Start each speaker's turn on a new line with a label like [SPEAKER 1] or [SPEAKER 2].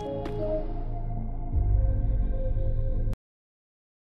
[SPEAKER 1] Bye.